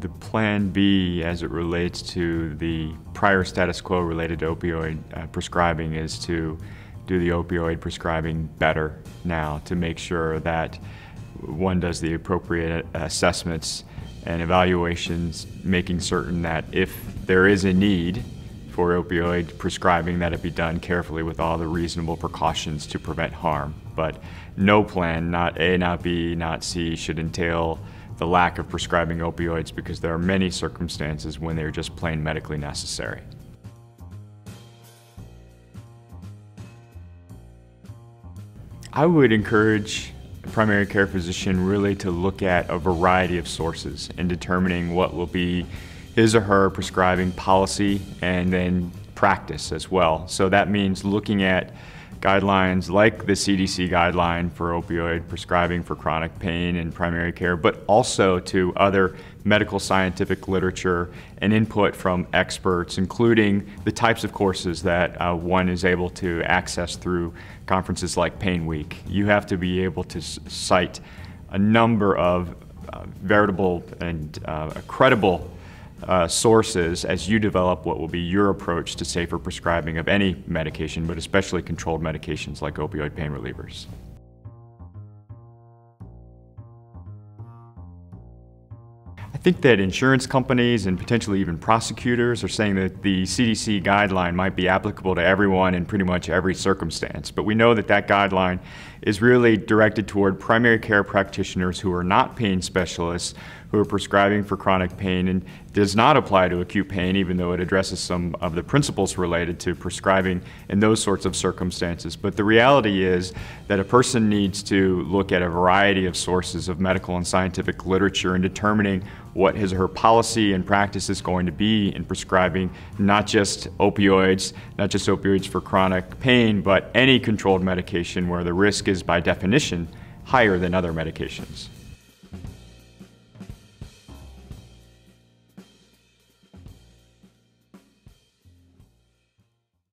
The plan B, as it relates to the prior status quo related to opioid uh, prescribing, is to do the opioid prescribing better now to make sure that one does the appropriate assessments and evaluations, making certain that if there is a need for opioid prescribing, that it be done carefully with all the reasonable precautions to prevent harm. But no plan, not A, not B, not C, should entail the lack of prescribing opioids because there are many circumstances when they're just plain medically necessary. I would encourage a primary care physician really to look at a variety of sources in determining what will be his or her prescribing policy and then practice as well. So that means looking at guidelines like the CDC guideline for opioid prescribing for chronic pain and primary care, but also to other medical scientific literature and input from experts, including the types of courses that uh, one is able to access through conferences like PAINWeek. You have to be able to cite a number of uh, veritable and uh, credible uh, sources as you develop what will be your approach to safer prescribing of any medication, but especially controlled medications like opioid pain relievers. I think that insurance companies and potentially even prosecutors are saying that the CDC guideline might be applicable to everyone in pretty much every circumstance. But we know that that guideline is really directed toward primary care practitioners who are not pain specialists who are prescribing for chronic pain and does not apply to acute pain, even though it addresses some of the principles related to prescribing in those sorts of circumstances. But the reality is that a person needs to look at a variety of sources of medical and scientific literature in determining what his or her policy and practice is going to be in prescribing not just opioids, not just opioids for chronic pain, but any controlled medication where the risk is by definition higher than other medications.